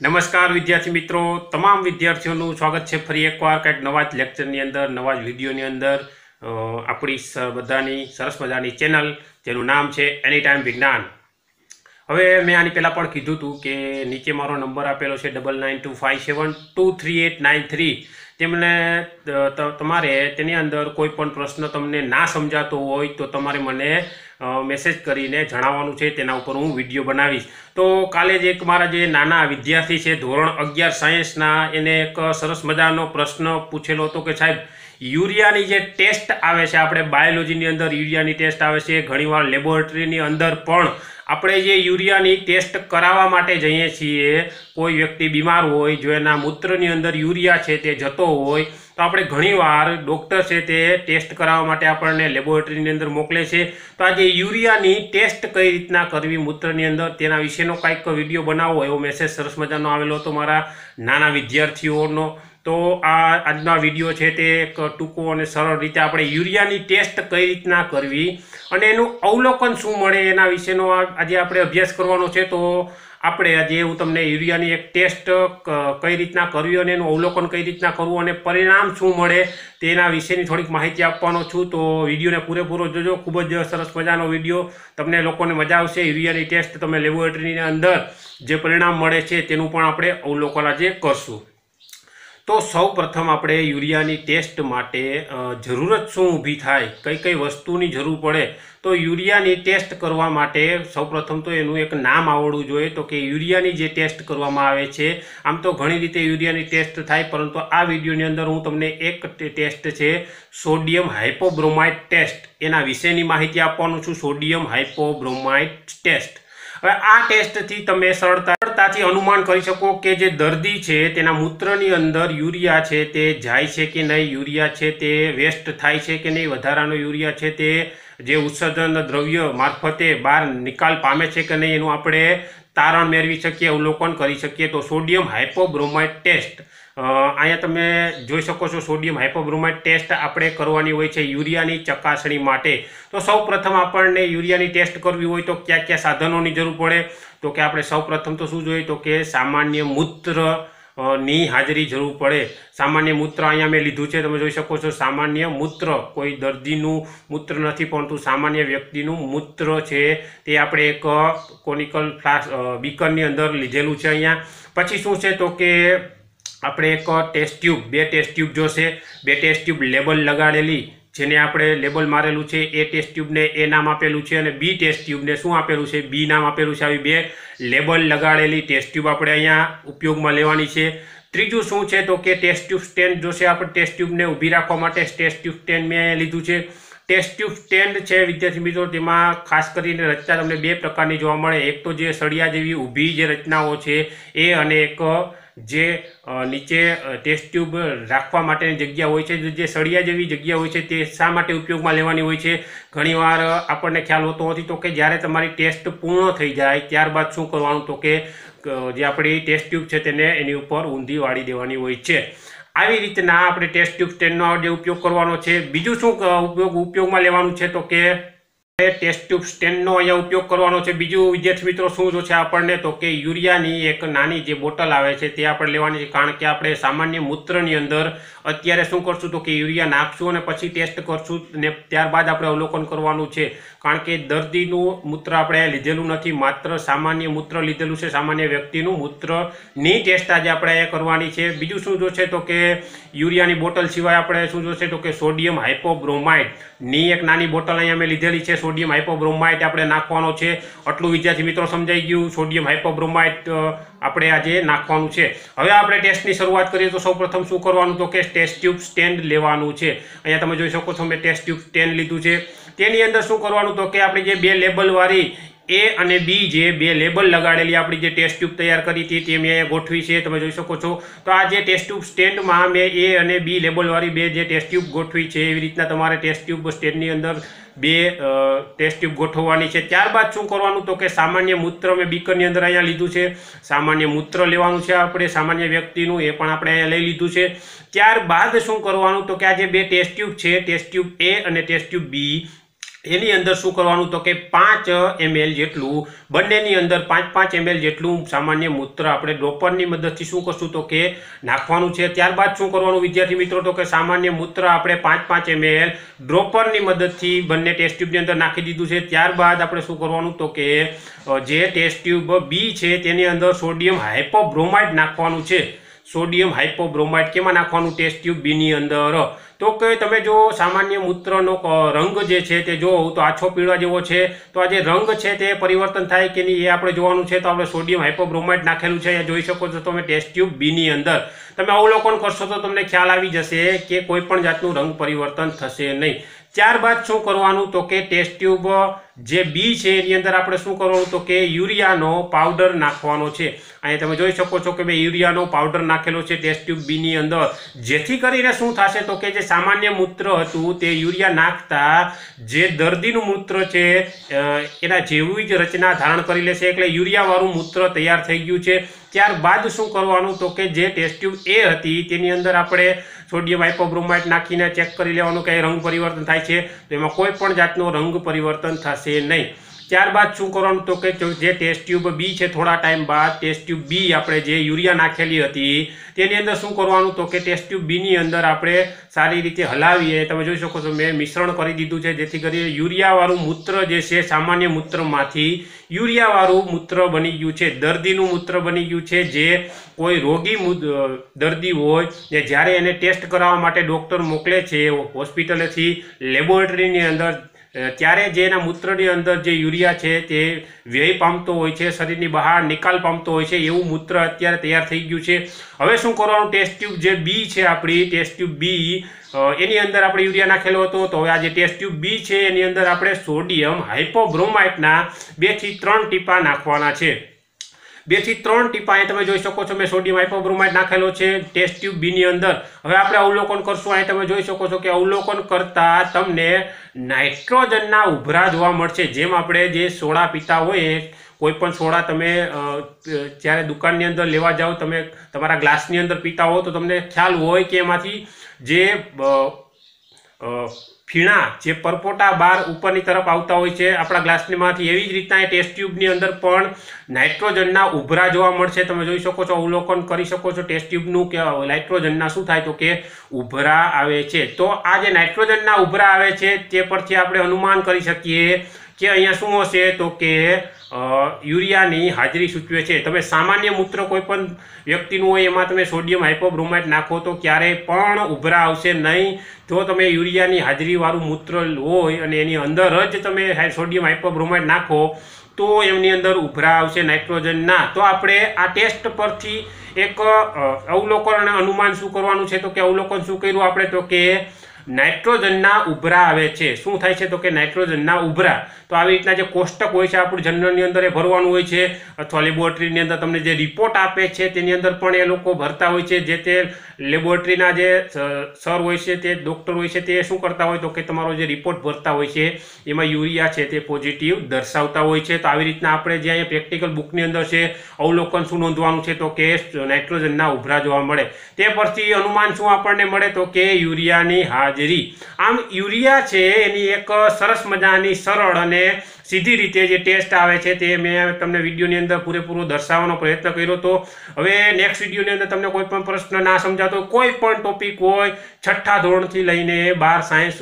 નમસ્કાર વિદ્યાર્થી મિત્રો. તમામ વિદ્યાર્થીઓનું સ્વાગત છે. ફરી એકવાર કંઈક નવા જ લેક્ચરની અંદર, નવા જ વિડીયોની અંદર. આપણી બધાની સરસ મજાની ચેનલ જેનું નામ છે એની ટાઈમ વિજ્ઞાન હવે મેં આની પહેલાં પણ કીધું હતું કે નીચે મારો નંબર આપેલો છે double nine two five seven two three eight nine three તેમને તમારે તેની અંદર કોઈ પણ પ્રશ્ન તમને ના સમજાતો હોય તો તમારે મને મેસેજ કરીને જણાવવાનું છે તેના ઉપર હું વીડિયો બનાવીશ. તો કાલે જ એક મારા જે નાના વિદ્યાર્થી છે, ધોરણ અગિયાર સાયન્સના એને એક સરસ મજાનો પ્રશ્ન પૂછેલો હતો કે સાહેબ, યુરિયાની જે ટેસ્ટ આવે છે, આપણે બાયોલોજીની અંદર યુરિયાની ટેસ્ટ આવે છે, ઘણીવાર લેબોરેટરીની અંદર પણ આપણે જે યુરિયાની ટેસ્ટ કરાવવા માટે જઈએ છીએ, કોઈ વ્યક્તિ બીમાર હોય, જો એના મૂત્રની અંદર યુરિયા છે તે જતો હોય તો આપણે ઘણીવાર ડૉક્ટર છે તે ટેસ્ટ કરાવવા માટે આપણને લેબોરેટરીની અંદર મોકલે છે. તો આજે યુરિયાની ટેસ્ટ કઈ રીતના કરવી મૂત્રની અંદર તેના વિશેનો કાંઈક વીડિયો બનાવો એવો મેસેજ સરસ મજાનો આવેલો હતો મારા નાના વિદ્યાર્થીઓનો. તો આ આજનો વીડિયો છે તે એક ટૂંકો અને સરળ રીતે આપણે યુરિયાની ટેસ્ટ કઈ રીતના કરવી અને એનું અવલોકન શું મળે એના વિશેનો આજે આપણે અભ્યાસ કરવાનો છે. તો આપણે આજે હું તમને યુરિયાની એક ટેસ્ટ કઈ રીતના કરવી અને એનું અવલોકન કઈ રીતના કરવું અને પરિણામ શું મળે તેના વિશેની થોડીક માહિતી આપવાનો છું. તો વિડીયોને પૂરેપૂરો જોજો. ખૂબ જ સરસ મજાનો વીડિયો. તમને લોકોને મજા આવશે. યુરિયાની ટેસ્ટ તમે લેબોરેટરીની અંદર જે પરિણામ મળે છે તેનું પણ આપણે અવલોકન આજે કરશું. તો સૌ પ્રથમ આપણે યુરિયાની ટેસ્ટ માટે જરૂરત શું ઊભી થાય, કઈ કઈ વસ્તુની જરૂર પડે, તો યુરિયાની ટેસ્ટ કરવા માટે સૌ પ્રથમ તો એનું એક નામ આવડવું જોઈએ, તો કે યુરિયાની જે ટેસ્ટ કરવામાં આવે છે, આમ તો ઘણી રીતે યુરિયાની ટેસ્ટ થાય, પરંતુ આ વિડીયોની અંદર હું તમને એક ટેસ્ટ છે, સોડિયમ હાઇપોબ્રોમાઇડ ટેસ્ટ. એના વિશેની માહિતી આપવાનું છું, સોડિયમ હાઇપોબ્રોમાઇડ ટેસ્ટ. હવે આ ટેસ્ટથી તમે સરળતા સરળતાથી અનુમાન કરી શકો કે જે દર્દી છે, તેના મૂત્રની અંદર યુરિયા છે, તે જાય છે કે નહીં? યુરિયા છે તે વેસ્ટ થાય છે કે નહીં? વધારાનો યુરિયા છે તે જે ઉત્સર્જન દ્રવ્ય મારફતે બહાર નિકાલ પામે છે કે નહીં એનું આપણે તારણ મેળવી શકીએ, અવલોકન કરી શકીએ. તો સોડિયમ હાઇપોબ્રોમાઇડ ટેસ્ટ અહીંયા તમે જોઈ શકો છો સોડિયમ હાઇપોબ્રોમાઇડ ટેસ્ટ આપણે કરવાની હોય છે યુરિયાની ચકાસણી માટે. તો સૌપ્રથમ આપણને યુરિયાની ટેસ્ટ કરવી હોય તો કયા કયા સાધનોની જરૂર પડે? તો કે આપણે સૌપ્રથમ તો શું જોઈએ? તો કે સામાન્ય મૂત્ર ની હાજરી જરૂર પડે. સામાન્ય મૂત્ર અહીંયા મેં લીધું છે. તમે જોઈ શકો છો, સામાન્ય મૂત્ર, કોઈ દર્દીનું મૂત્ર નથી, પરંતુ સામાન્ય વ્યક્તિનું મૂત્ર છે. તે આપણે એક કોનિકલ ફ્લાસ બીકરની અંદર લીધેલું છે અહીંયા. પછી શું છે તો કે આપણે એક ટેસ્ટ ટ્યુબ, બે ટેસ્ટ ટ્યુબ જોશે. બે ટેસ્ટ ટ્યુબ લેબલ લગાડેલી જેને આપણે લેબલ મારેલું છે, એ ટેસ્ટ ટ્યુબને એ નામ આપેલું છે અને બી ટેસ્ટ ટ્યુબને શું આપેલું છે? બી નામ આપેલું છે આવી બે લેબલ લગાડેલી ટેસ્ટ ટ્યુબ આપણે અહીંયા ઉપયોગમાં લેવાની છે. ત્રીજું શું છે? તો કે ટેસ્ટ ટ્યુબ સ્ટેન્ડ જોશે આપણે. ટેસ્ટ ટ્યુબને ઊભી રાખવા માટે ટેસ્ટ ટ્યુબ સ્ટેન્ડ મેં લીધું છે. ટેસ્ટ ટ્યુબ સ્ટેન્ડ છે, વિદ્યાર્થી મિત્રો, તેમાં ખાસ કરીને રચના તમને બે પ્રકારની જોવા મળે. એક તો જે સળિયા જેવી ઊભી જે રચનાઓ છે, એ અને એક જે નીચે ટેસ્ટ ટ્યુબ રાખવા માટેની જગ્યા હોય છે. જે સળિયા જેવી જગ્યા હોય છે, તે શા માટે ઉપયોગમાં લેવાની હોય છે? ઘણીવાર આપણને ખ્યાલ હોતો નથી તો કે જ્યારે તમારી ટેસ્ટ પૂર્ણ થઈ જાય, ત્યારબાદ શું કરવાનું? તો કે જે આપણી ટેસ્ટ ટ્યુબ છે તેને એની ઉપર ઊંધી વાળી દેવાની હોય છે. આવી રીતના આપણે ટેસ્ટ ટ્યુબ સ્ટેન્ડનો જે ઉપયોગ કરવાનો છે. બીજું શું ઉપયોગ ઉપયોગમાં લેવાનું છે? તો કે ટેસ્ટ ટ્યુબ સ્ટેન્ડનો અહીંયા ઉપયોગ કરવાનો છે. બીજું વિદ્યાર્થી મિત્રો શું છે? આપણને તો કે યુરિયાની એક નાની જે બોટલ આવે છે તે આપણે લેવાની છે. કારણ કે આપણે સામાન્ય મૂત્રની અંદર અત્યારે શું કરશું તો કે યુરિયા નાખશું અને પછી ટેસ્ટ કરશું ને ત્યારબાદ આપણે અવલોકન કરવાનું છે. કારણ કે દર્દીનું મૂત્ર આપણે લીધેલું નથી. માત્ર સામાન્ય મૂત્ર લીધેલું છે. સામાન્ય વ્યક્તિનું મૂત્રની ટેસ્ટ આજે આપણે અહીંયા કરવાની છે. બીજું શું જોશે તો કે યુરિયાની બોટલ સિવાય આપણે શું જોશે તો કે સોડિયમ હાઇપોબ્રોમાઇડની એક નાની બોટલ અહીંયા મેં લીધેલી છે. સોડિયમ હાઇપોબ્રોમાઇટ આપણે નાખવાનો છે. આટલું વિદ્યાર્થી મિત્રો સમજાઈ ગયું. સોડિયમ હાઇપોબ્રોમાઇટ આપણે આજે નાખવાનું છે. હવે આપણે ટેસ્ટની શરૂઆત કરીએ તો સૌપ્રથમ શું કરવાનું તો કે ટેસ્ટ ટ્યુબ સ્ટેન્ડ લેવાનું છે. અહીંયા તમે જોઈ શકો છો, મેં ટેસ્ટ ટ્યુબ સ્ટેન્ડ લીધું છે. તેની અંદર શું કરવાનું તો કે આપણે જે બે લેબલવાળી એ અને બી જે બે લેબલ લગાડેલી આપણી જે ટેસ્ટ ટ્યુબ તૈયાર કરી હતી, તે મેં અહીંયા ગોઠવી છે. તમે જોઈ શકો છો. તો આ જે ટેસ્ટ ટ્યુબ સ્ટેન્ડમાં મેં એ અને બી લેબલવાળી બે જે ટેસ્ટ ટ્યુબ ગોઠવી છે, એવી રીતના તમારે ટેસ્ટ ટ્યુબ સ્ટેન્ડની અંદર બે ટેસ્ટ ટ્યુબ ગોઠવવાની છે. ત્યારબાદ શું કરવાનું તો કે સામાન્ય મૂત્ર મેં બીકરની અંદર અહીંયા લીધું છે. સામાન્ય મૂત્ર લેવાનું છે આપણે, સામાન્ય વ્યક્તિનું એ પણ આપણે અહીંયા લઈ લીધું છે. ત્યારબાદ શું કરવાનું તો કે આ જે બે ટેસ્ટ ટ્યુબ છે, ટેસ્ટ ટ્યુબ એ અને ટેસ્ટ ટ્યુબ બી એની અંદર શું કરવાનું તો કે પાંચ એમએલ જેટલું, બંનેની અંદર પાંચ પાંચ એમએલ જેટલું સામાન્ય મૂત્ર આપણે ડ્રોપરની મદદથી શું કરશું તો કે નાખવાનું છે. ત્યારબાદ શું કરવાનું વિદ્યાર્થી મિત્રો તો કે સામાન્ય મૂત્ર આપણે પાંચ પાંચ એમએલ ડ્રોપરની મદદથી બંને ટેસ્ટ ટ્યુબની અંદર નાખી દીધું છે. ત્યારબાદ આપણે શું કરવાનું તો કે જે ટેસ્ટ ટ્યુબ બી છે તેની અંદર સોડિયમ હાઇપોબ્રોમાઇડ નાખવાનું છે. સોડિયમ હાઇપોબ્રોમાઇટ કેમાં નાખવાનું ટેસ્ટ ટ્યુબ બીની અંદર. તો કે તમે જો સામાન્ય મૂત્રનો રંગ જે છે તે જો તો આછો પીળા જેવો છે. તો આ જે રંગ છે તે પરિવર્તન થાય કે નહીં એ આપણે જોવાનું છે. તો આપણે સોડિયમ હાઇપોબ્રોમાઇટ નાખેલું છે. એ જોઈ શકો છો તમે ટેસ્ટ ટ્યુબ બીની અંદર. તમે અવલોકન કરશો તો તમને ખ્યાલ આવી જશે કે કોઈ પણ જાતનું રંગ પરિવર્તન થશે નહીં. ત્યારબાદ શું કરવાનું? તો કે ટેસ્ટ ટ્યુબ જે બી છે એની અંદર આપણે શું કરવાનું? તો કે યુરિયાનો પાવડર નાખવાનો છે. અહીંયા તમે જોઈ શકો છો કે મેં યુરિયાનો પાવડર નાખેલો છે ટેસ્ટ ટ્યુબ બીની અંદર. જેથી કરીને શું થશે? તો કે જે સામાન્ય મૂત્ર હતું તે યુરિયા નાખતા જે દર્દીનું મૂત્ર છે એના જેવી જ રચના ધારણ કરી લેશે. એટલે યુરિયાવાળું મૂત્ર તૈયાર થઈ ગયું છે. ત્યારબાદ શું કરવાનું? તો કે જે ટેસ્ટ ટ્યુબ એ હતી તેની અંદર આપણે સોડિયમ હાઇપોબ્રોમાઇટ નાખીને ચેક કરી લેવાનું કે રંગ પરિવર્તન થાય છે. તો એમાં કોઈ પણ જાતનું રંગ પરિવર્તન થશે નહીં. ત્યારબાદ શું કરવાનું? તો કે જે ટેસ્ટ ટ્યુબ બી છે થોડા ટાઈમ બાદ ટેસ્ટ ટ્યુબ બી આપણે જે યુરિયા નાખેલી હતી, તેની અંદર શું કરવાનું? તો કે ટેસ્ટ ટ્યુબ બીની અંદર આપણે સારી રીતે હલાવીએ. તમે જોઈ શકો છો મેં મિશ્રણ કરી દીધું છે, જેથી કરી યુરિયાવાળું મૂત્ર જે છે, સામાન્ય મૂત્રમાંથી યુરિયાવાળું મૂત્ર બની ગયું છે. દર્દીનું મૂત્ર બની ગયું છે. જે કોઈ રોગી દર્દી હોય ને જ્યારે એને ટેસ્ટ કરાવવા માટે ડૉક્ટર મોકલે છે, હોસ્પિટલેથી, લેબોરેટરીની અંદર ત્યારે જે એના મૂત્રની અંદર જે યુરિયા છે તે વ્યય પામતો હોય છે, શરીરની બહાર નિકાલ પામતો હોય છે, એવું મૂત્ર અત્યારે તૈયાર થઈ ગયું છે. હવે શું કરવાનું? ટેસ્ટ ટ્યુબ જે બી છે આપણી, ટેસ્ટ ટ્યુબ બી એની અંદર આપણે યુરિયા નાખેલો હતો. તો હવે આ જે ટેસ્ટ ટ્યુબ બી છે, એની અંદર આપણે સોડિયમ હાઇપોબ્રોમાઇટના બેથી ત્રણ ટીપા નાખવાના છે. બેથી ત્રણ ટીપા અહીં તમે જોઈ શકો છો. મેં સોડિયમ હાઇપોબ્રોમાઇડ નાખેલો છે, ટેસ્ટ ટ્યુબ બીની અંદર. હવે આપણે અવલોકન કરશું, અહીં તમે જોઈ શકો છો કે અવલોકન કરતા તમને નાઇટ્રોજનના ઉભરા જોવા મળશે. જેમ આપણે જે સોડા પીતા હોય કોઈ પણ સોડા તમે જ્યારે દુકાનની અંદર લેવા જાઓ, તમે તમારા ગ્લાસની અંદર પીતા હો, તો તમને ખ્યાલ હોય કે એમાંથી જે ફીણા જે પરપોટા બાર ઉપરની તરફ આવતા હોય છે, આપણા ગ્લાસનીમાંથી એવી જ રીતના એ ટેસ્ટ ટ્યુબની અંદર પણ નાઇટ્રોજનના ઉભરા જોવા મળશે. તમે જોઈ શકો છો, અવલોકન કરી શકો છો ટેસ્ટ ટ્યુબનું કે નાઇટ્રોજનના શું થાય તો કે ઉભરા આવે છે. તો આ જે નાઇટ્રોજનના ઉભરા આવે છે, તે પરથી આપણે અનુમાન કરી શકીએ કે અહીંયા શું હશે તો કે યુરિયાની હાજરી સૂચવે છે. તમે સામાન્ય મૂત્ર કોઈ પણ વ્યક્તિનું હોય, એમાં તમે સોડિયમ હાઇપોબ્રોમાઇટ નાખો તો ક્યારેય પણ ઉભરા આવશે નહીં. જો તમે યુરિયાની હાજરીવાળું મૂત્ર હોય અને એની અંદર જ તમે સોડિયમ હાઇપોબ્રોમાઇટ નાખો, તો એમની અંદર ઉભરા આવશે નાઇટ્રોજનના તો આપણે આ ટેસ્ટ પરથી એક અવલોકન અને અનુમાન શું કરવાનું છે? તો કે અવલોકન શું કર્યું આપણે? તો કે નાઇટ્રોજનના ઉભરા આવે છે. શું થાય છે તો કે નાઇટ્રોજનના ઉભરા? તો આવી રીતના જે કોષ્ટક હોય છે આપણું જનરલની અંદર એ ભરવાનું હોય છે. અથવા લેબોરેટરીની અંદર તમને જે રિપોર્ટ આપે છે, તેની અંદર પણ એ લોકો ભરતા હોય છે. જે તે લેબોરેટરીના જે સર હોય છે તે, ડૉક્ટર હોય છે તે શું કરતા હોય તો કે તમારો જે રિપોર્ટ ભરતા હોય છે, એમાં યુરિયા છે તે પોઝિટિવ દર્શાવતા હોય છે. તો આવી રીતના આપણે જે અહીંયા પ્રેક્ટિકલ બુકની અંદર છે, અવલોકન શું નોંધવાનું છે તો કે નાઇટ્રોજનના ઉભરા જોવા મળે. તે પરથી અનુમાન શું આપણને મળે તો કે યુરિયાની હાજરી. આમ યુરિયા છે એની એક સરસ મજાની સરળ અને સીધી રીતે જે ટેસ્ટ આવે છે તે મેં તમને વિડીયોની અંદર પૂરેપૂરો દર્શાવવાનો પ્રયત્ન કર્યો હતો હવે નેક્સ્ટ વિડીયોની અંદર તમને કોઈ પણ પ્રશ્ન ના સમજાતો, કોઈ પણ ટોપિક હોય, છઠ્ઠા ધોરણથી લઈને બાર સાયન્સ